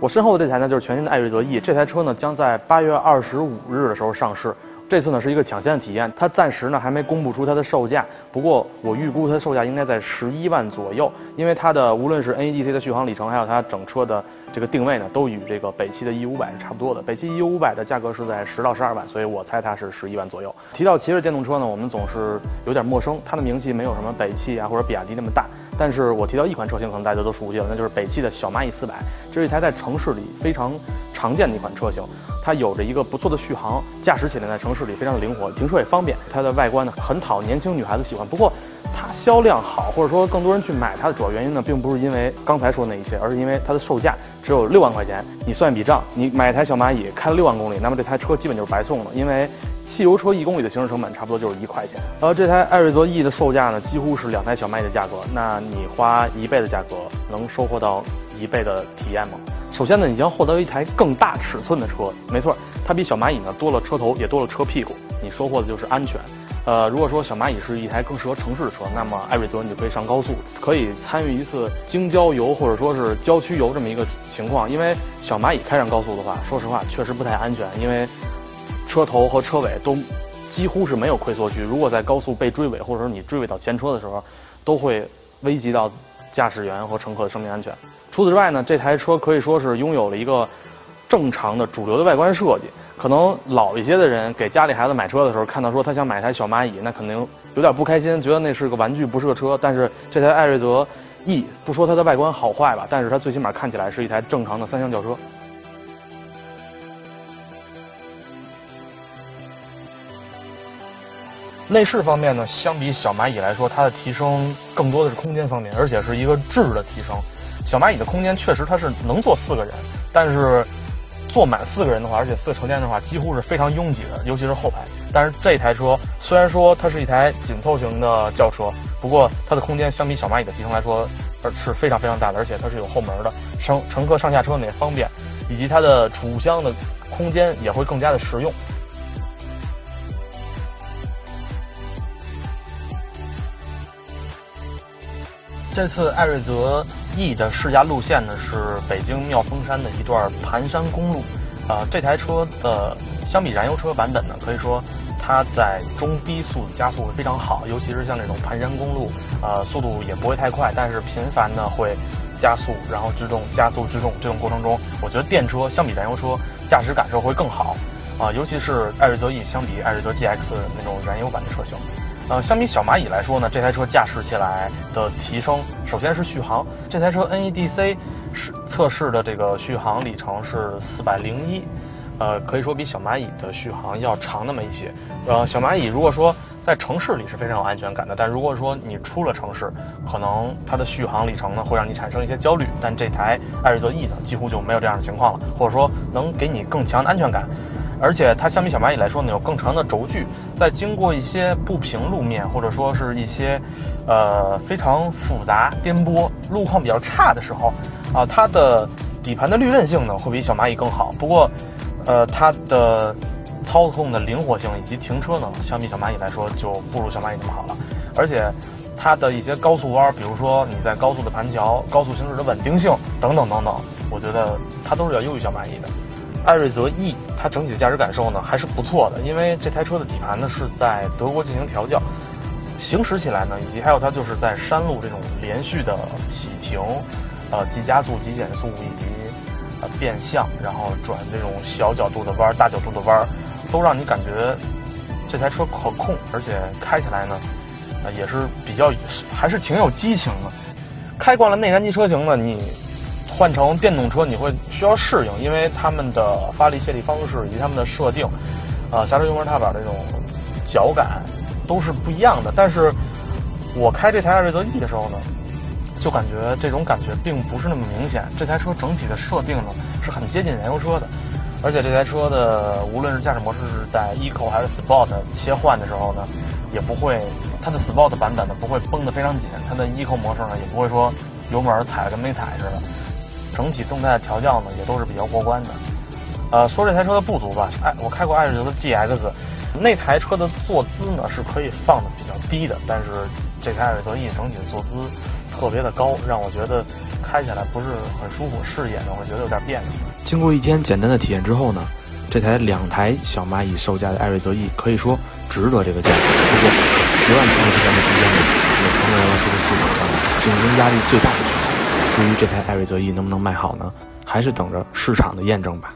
我身后的这台呢，就是全新的艾瑞泽 E。这台车呢，将在八月二十五日的时候上市。这次呢是一个抢先的体验，它暂时呢还没公布出它的售价。不过我预估它的售价应该在十一万左右，因为它的无论是 NEDC 的续航里程，还有它整车的这个定位呢，都与这个北汽的 E 五百是差不多的。北汽 E 五百的价格是在十到十二万，所以我猜它是十一万左右。提到奇瑞电动车呢，我们总是有点陌生，它的名气没有什么北汽啊或者比亚迪那么大。但是我提到一款车型，可能大家都熟悉了，那就是北汽的小蚂蚁四百。这是一台在城市里非常常见的一款车型，它有着一个不错的续航，驾驶起来在城市里非常的灵活，停车也方便。它的外观呢，很讨年轻女孩子喜欢。不过它销量好，或者说更多人去买它的主要原因呢，并不是因为刚才说那一切，而是因为它的售价只有六万块钱。你算一笔账，你买一台小蚂蚁开了六万公里，那么这台车基本就是白送的，因为。汽油车一公里的行驶成本差不多就是一块钱，而这台艾瑞泽 E 的售价呢，几乎是两台小蚂蚁的价格。那你花一倍的价格，能收获到一倍的体验吗？首先呢，你将获得一台更大尺寸的车，没错，它比小蚂蚁呢多了车头，也多了车屁股，你收获的就是安全。呃，如果说小蚂蚁是一台更适合城市的车，那么艾瑞泽你就可以上高速，可以参与一次京郊游或者说是郊区游这么一个情况。因为小蚂蚁开上高速的话，说实话确实不太安全，因为。车头和车尾都几乎是没有溃缩区，如果在高速被追尾，或者说你追尾到前车的时候，都会危及到驾驶员和乘客的生命安全。除此之外呢，这台车可以说是拥有了一个正常的主流的外观设计。可能老一些的人给家里孩子买车的时候，看到说他想买台小蚂蚁，那肯定有点不开心，觉得那是个玩具，不是个车。但是这台艾瑞泽 E，不说它的外观好坏吧，但是它最起码看起来是一台正常的三厢轿车。内饰方面呢，相比小蚂蚁来说，它的提升更多的是空间方面，而且是一个质的提升。小蚂蚁的空间确实它是能坐四个人，但是坐满四个人的话，而且四个成年人的话，几乎是非常拥挤的，尤其是后排。但是这台车虽然说它是一台紧凑型的轿车，不过它的空间相比小蚂蚁的提升来说，而是非常非常大的，而且它是有后门的，乘乘客上下车呢也方便，以及它的储物箱的空间也会更加的实用。这次艾瑞泽 E 的试驾路线呢是北京妙峰山的一段盘山公路，呃，这台车的相比燃油车版本呢，可以说它在中低速加速非常好，尤其是像这种盘山公路，呃，速度也不会太快，但是频繁的会加速，然后制动，加速制动，这种过程中，我觉得电车相比燃油车驾驶感受会更好，啊，尤其是艾瑞泽 E 相比艾瑞泽 GX 那种燃油版的车型。呃，相比小蚂蚁来说呢，这台车驾驶起来的提升，首先是续航。这台车 NEDC 是测试的这个续航里程是四百零一，呃，可以说比小蚂蚁的续航要长那么一些。呃，小蚂蚁如果说在城市里是非常有安全感的，但如果说你出了城市，可能它的续航里程呢会让你产生一些焦虑。但这台艾瑞泽 E 呢，几乎就没有这样的情况了，或者说能给你更强的安全感。而且它相比小蚂蚁来说呢，有更长的轴距，在经过一些不平路面或者说是一些呃非常复杂、颠簸、路况比较差的时候，啊，它的底盘的滤震性呢会比小蚂蚁更好。不过，呃，它的操控的灵活性以及停车呢，相比小蚂蚁来说就不如小蚂蚁那么好了。而且，它的一些高速弯，比如说你在高速的盘桥、高速行驶的稳定性等等等等，我觉得它都是要优于小蚂蚁的。艾瑞泽 E 它整体的驾驶感受呢还是不错的，因为这台车的底盘呢是在德国进行调教，行驶起来呢，以及还有它就是在山路这种连续的启停，呃，急加速、急减速以及呃变向，然后转这种小角度的弯、大角度的弯，都让你感觉这台车可控，而且开起来呢，也是比较还是挺有激情的。开惯了内燃机车型呢，你。换成电动车你会需要适应，因为他们的发力泄力方式以及他们的设定，呃，刹车油门踏板这种脚感都是不一样的。但是我开这台艾瑞泽 E 的时候呢，就感觉这种感觉并不是那么明显。这台车整体的设定呢是很接近燃油车的，而且这台车的无论是驾驶模式是在 Eco 还是 Sport 切换的时候呢，也不会它的 Sport 版本呢不会绷得非常紧，它的 Eco 模式呢也不会说油门踩跟没踩似的。整体动态的调教呢，也都是比较过关的。呃，说这台车的不足吧，哎，我开过艾瑞泽的 GX，那台车的坐姿呢是可以放的比较低的，但是这台艾瑞泽 E 整体的坐姿特别的高，让我觉得开起来不是很舒服，视野呢我觉得有点别扭。经过一天简单的体验之后呢，这台两台小蚂蚁售价的艾瑞泽 E 可以说值得这个价格。不过，十万乘以之间的区间呢，也成为了这个市场上竞争压力最大的。至于这台艾瑞泽 E 能不能卖好呢，还是等着市场的验证吧。